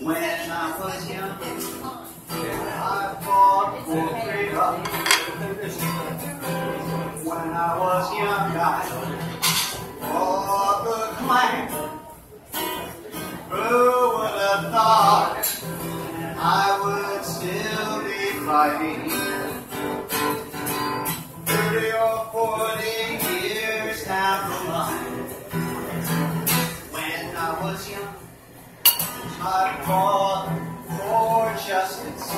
When I was young, I fought for freedom. When I was young, I fought the claim. Who would have thought I would still be fighting? Thirty or forty I fought for justice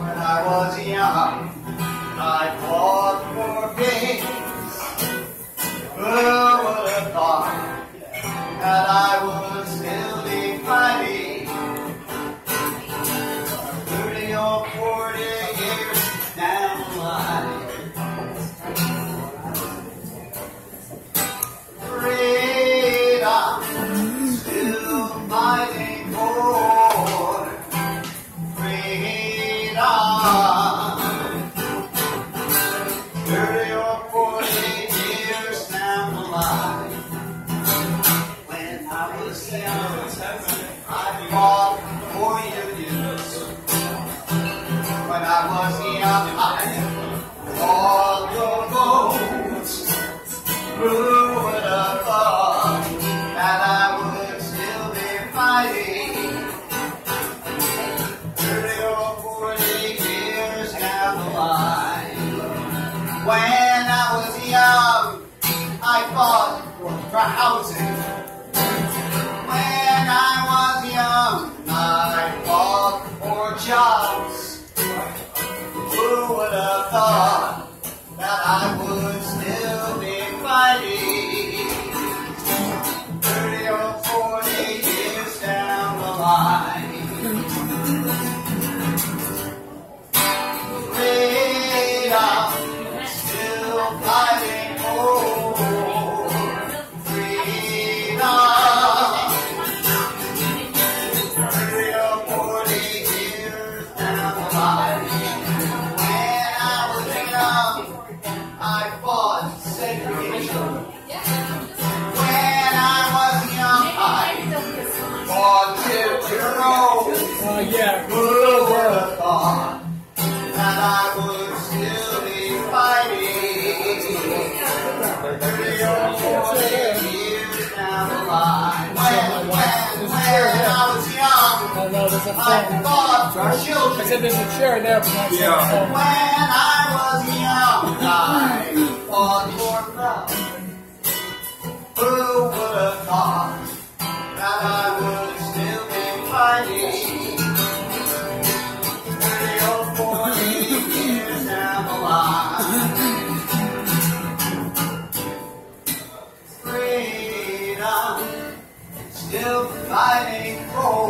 when I was young. I fought for peace. Who would have thought that I would still be fighting? God. was a friend. I said there's a chair there. But yeah. When I was young, I fought for love. Who would have thought that I would still be fighting? Forty years down the. Freedom, still fighting for.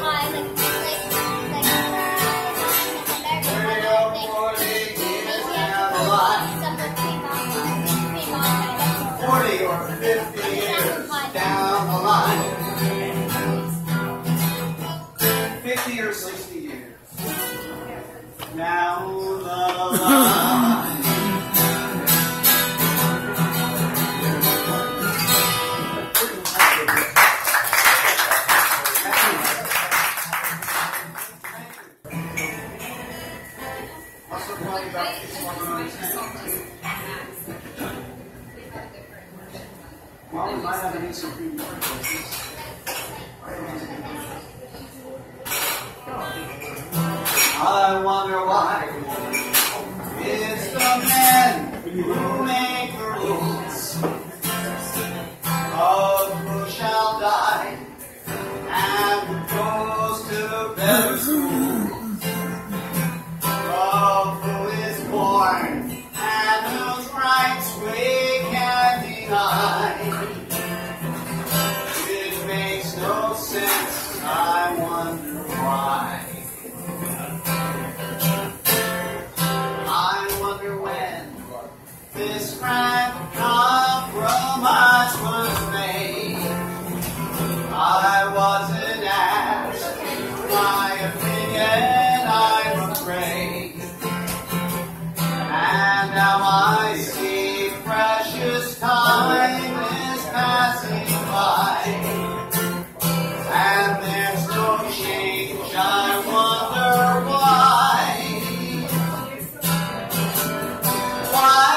one.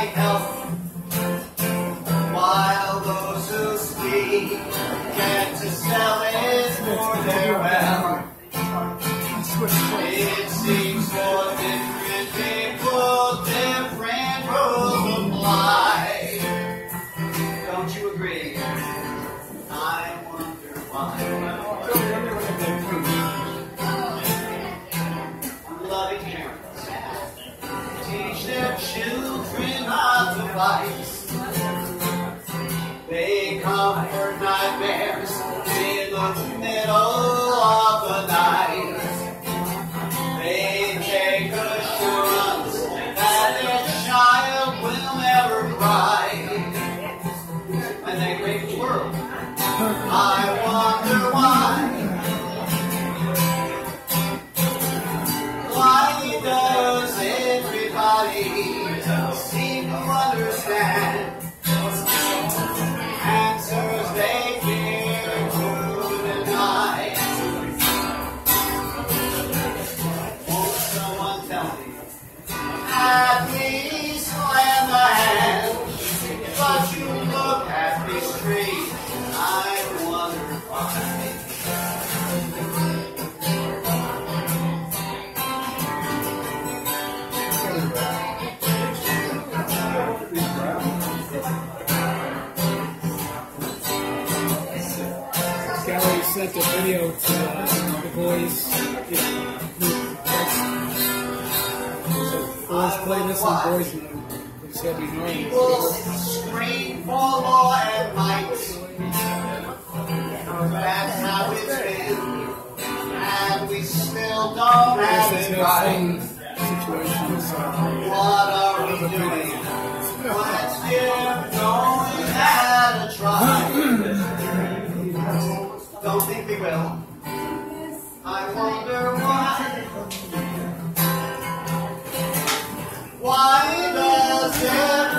my health. While those who speak get to sell it for their wealth It seems for different people different rules apply. Don't you agree? I wonder why. sent a video to uh, the boys. So boys play this on boys and it's gonna be nice. People scream for law and might. That's how it's been. And we still don't have it right. Situation, so. Uh, what are we doing? Let's give going at a try sleepy will. I wonder why. Why does it?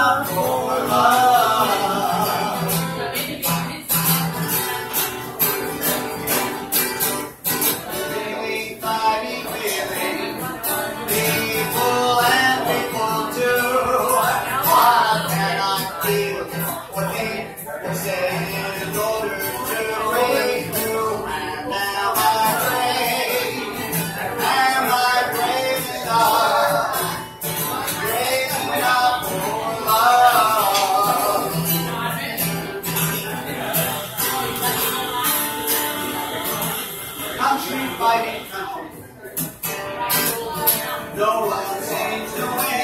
for love. No one seems to win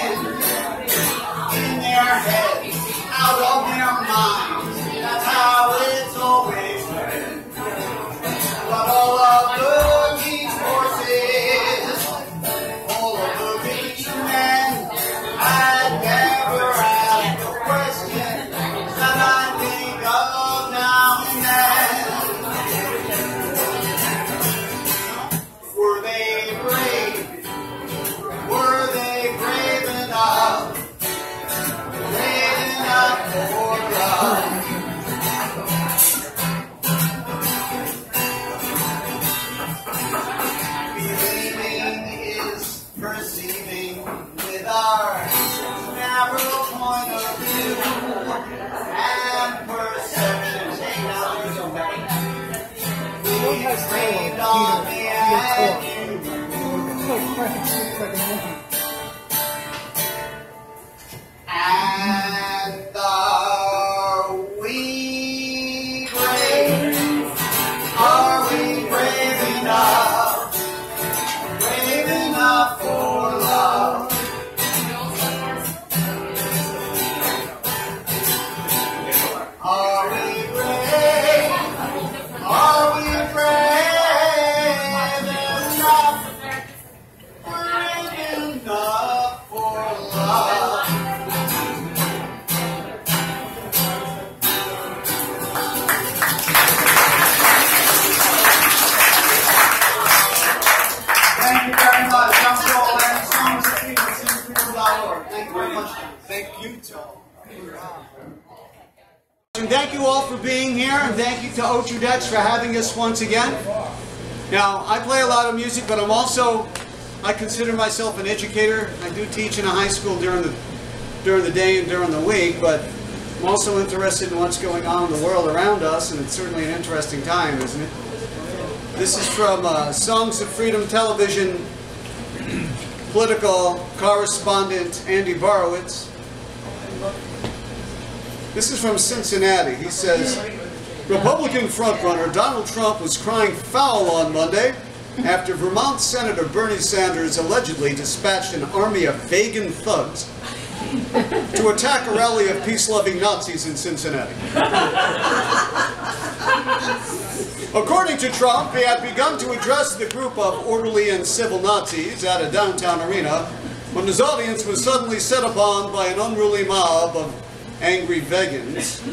Thank you very much. Thank you. And thank you all for being here, and thank you to Odradeks for having us once again. Now, I play a lot of music, but I'm also, I consider myself an educator. I do teach in a high school during the, during the day and during the week, but I'm also interested in what's going on in the world around us, and it's certainly an interesting time, isn't it? This is from uh, Songs of Freedom Television political correspondent Andy Borowitz. This is from Cincinnati. He says, Republican frontrunner Donald Trump was crying foul on Monday after Vermont Senator Bernie Sanders allegedly dispatched an army of vegan thugs to attack a rally of peace-loving Nazis in Cincinnati. According to Trump, he had begun to address the group of orderly and civil Nazis at a downtown arena when his audience was suddenly set upon by an unruly mob of angry vegans,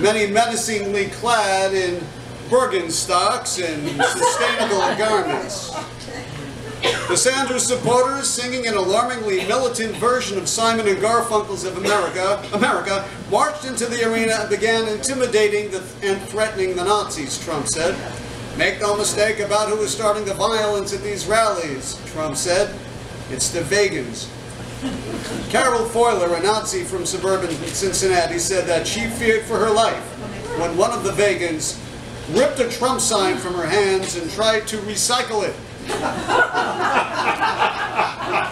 many menacingly clad in Birkenstocks and sustainable garments. The Sanders supporters, singing an alarmingly militant version of Simon and Garfunkel's of America, America, marched into the arena and began intimidating the, and threatening the Nazis, Trump said. Make no mistake about who is starting the violence at these rallies, Trump said. It's the vegans. Carol Foiler, a Nazi from suburban Cincinnati, said that she feared for her life when one of the vegans ripped a Trump sign from her hands and tried to recycle it.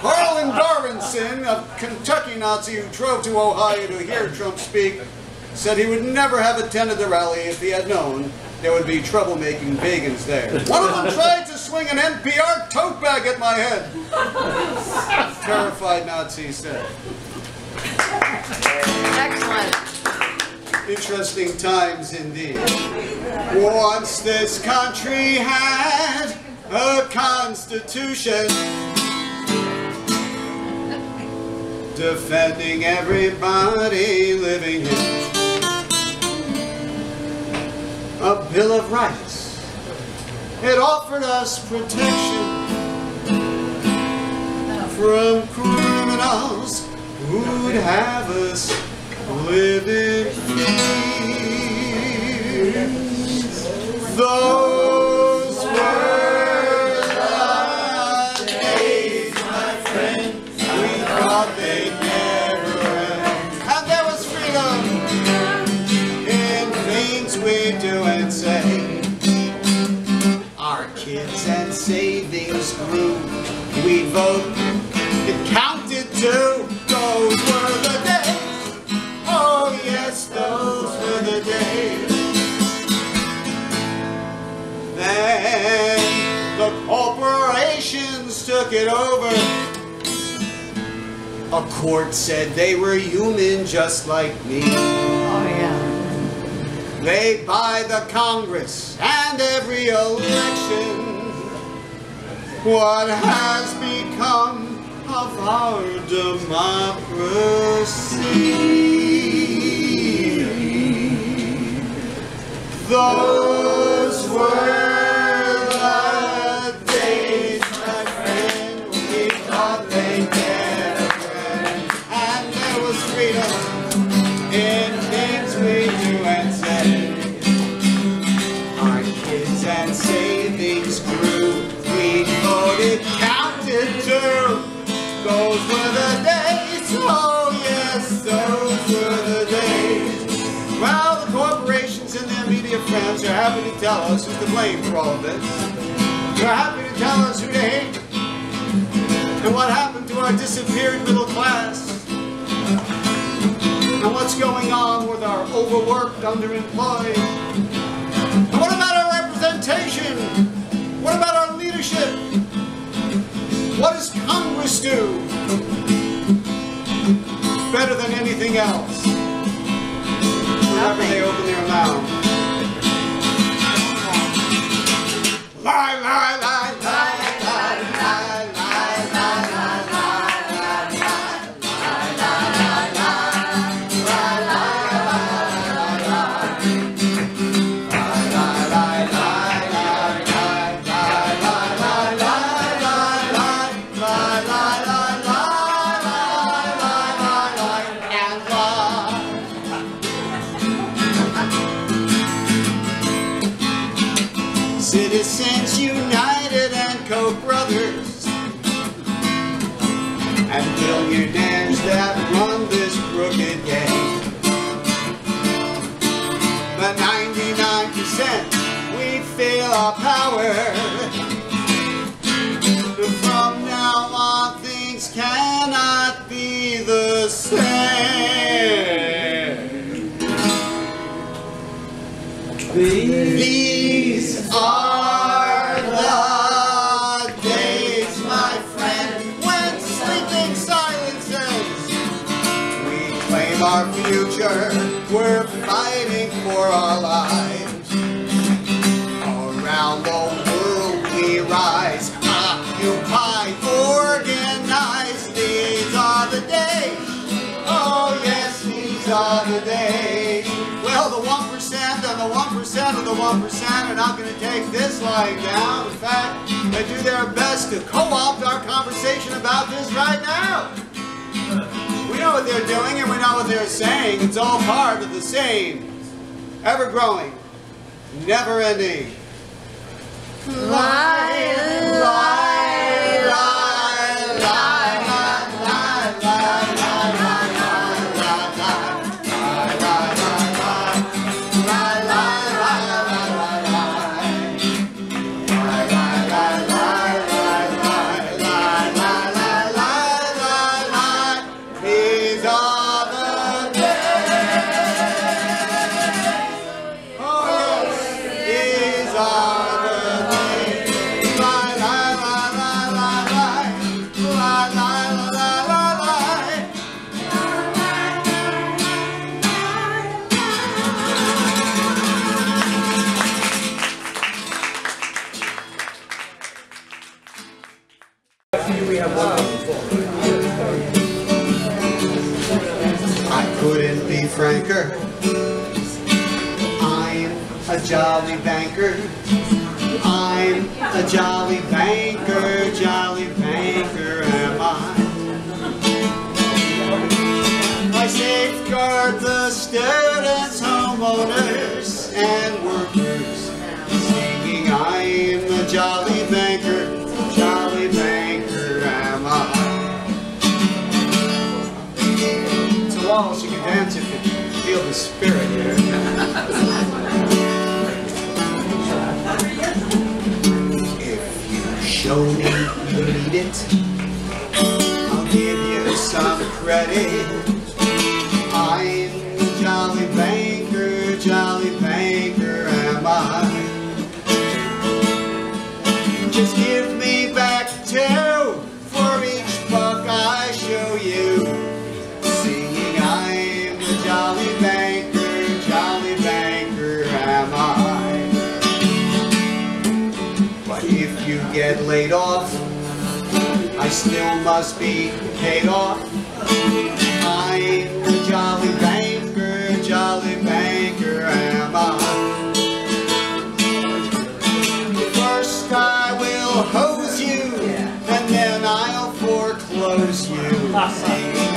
Harlan Darvinson, a Kentucky Nazi who drove to Ohio to hear Trump speak, said he would never have attended the rally if he had known there would be troublemaking vegans there. One of them tried to swing an NPR tote bag at my head. Terrified Nazi said. Excellent. Interesting times indeed. Once this country had a constitution defending everybody living in it. A Bill of Rights. It offered us protection from criminals who'd have us live in fear. Those were We vote, it counted too. Those were the days. Oh yes, those were the days. Then the corporations took it over. A court said they were human just like me. Oh, yeah. They buy the Congress and every election. What has become of our democracy? Those were tell us who's to blame for all of this. They're happy to tell us who to hate. And what happened to our disappeared middle class. And what's going on with our overworked, underemployed? And what about our representation? What about our leadership? What does Congress do? Better than anything else. Whenever they open their mouth. Things cannot be the same. These are the days, my friend, when sleeping silences. We claim our future, we're fighting for our lives. 1% of the 1% are not going to take this lying down. In fact, they do their best to co-opt our conversation about this right now. We know what they're doing and we know what they're saying. It's all part of the same, ever-growing, never-ending. Lie, franker. I'm a jolly banker. I'm a jolly banker, jolly banker am I. I safeguard the students, homeowners, and workers, singing I'm a jolly feel the spirit here. if you show me you need it, I'll give you some credit. I'm the jolly banker, jolly banker am I. Just give I still must be paid off. I'm a jolly banker, jolly banker am I. First I will hose you, and then I'll foreclose you.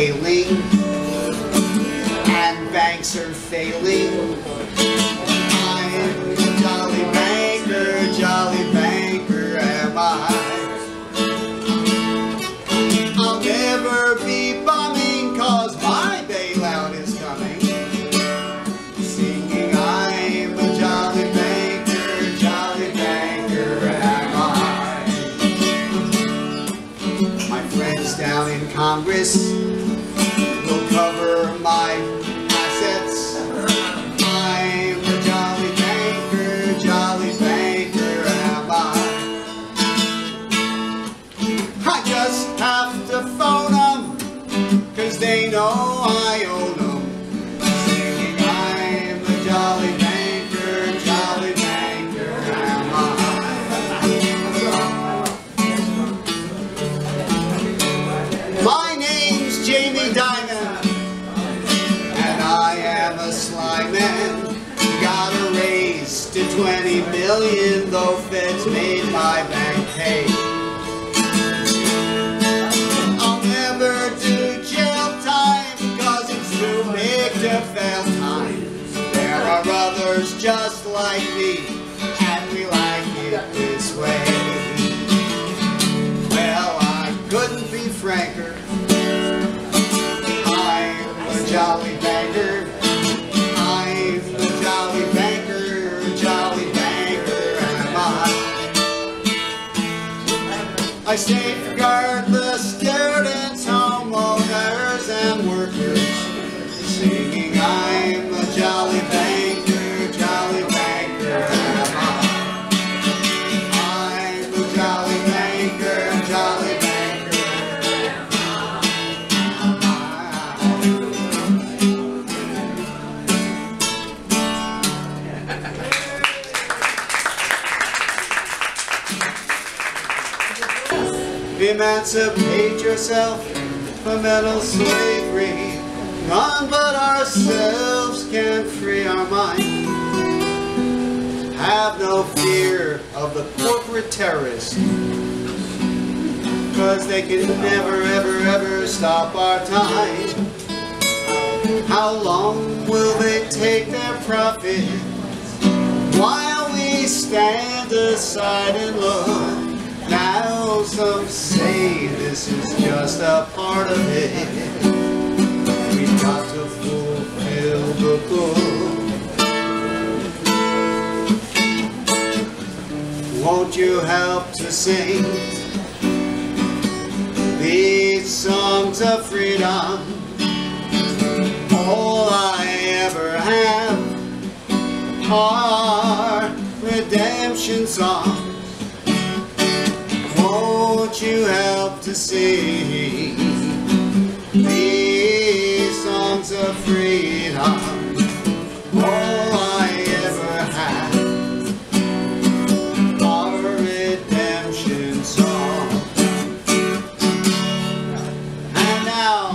Economy's ailing and banks are failing, sly. Got a raise to 20 million, though Feds made my bank pay. I'll never do jail time Cause it's too big to fail time There are others just like me I safeguard Emancipate yourself from mental slavery. None but ourselves can free our mind. Have no fear of the corporate terrorists. Cause they can never, ever, ever stop our time. How long will they take their profit while we stand aside and look? Now some say this is just a part of it. We've got to fulfill the book. Won't you help to sing these songs of freedom? All I ever have are redemption songs. Won't you help to sing these songs of freedom? All I ever had are redemption songs. And now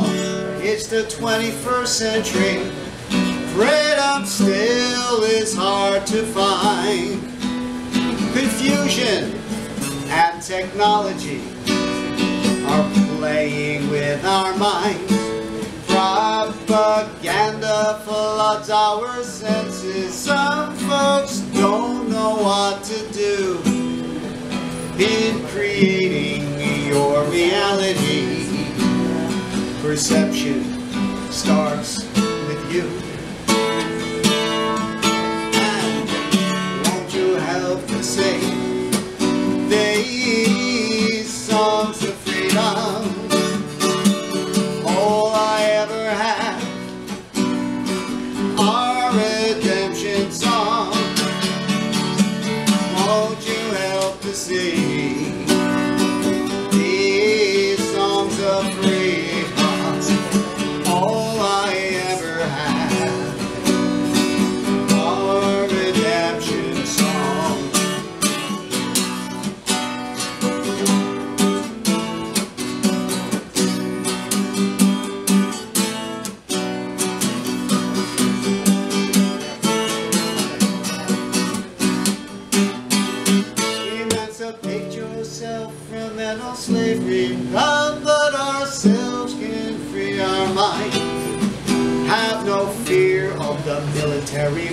it's the 21st century. Freedom still is hard to find. Confusion technology are playing with our minds. Propaganda floods our senses. Some folks don't know what to do in creating your reality. Perception starts with you. And won't you help to sing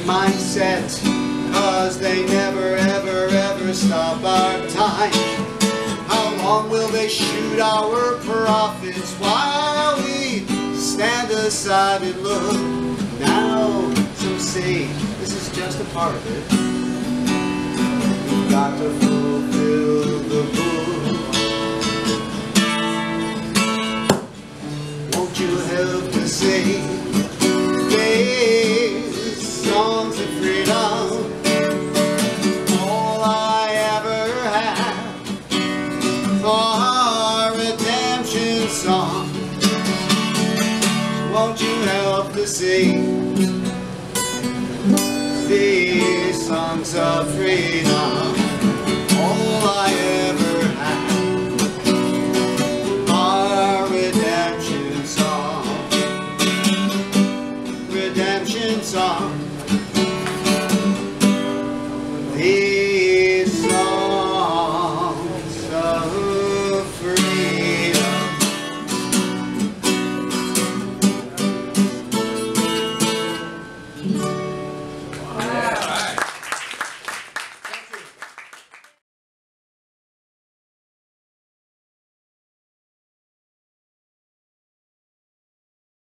mindset. Cause they never, ever, ever stop our time. How long will they shoot our profits while we stand aside and look? Now, some say this is just a part of it. We've got to fulfill the book. Won't you help to sing songs of freedom?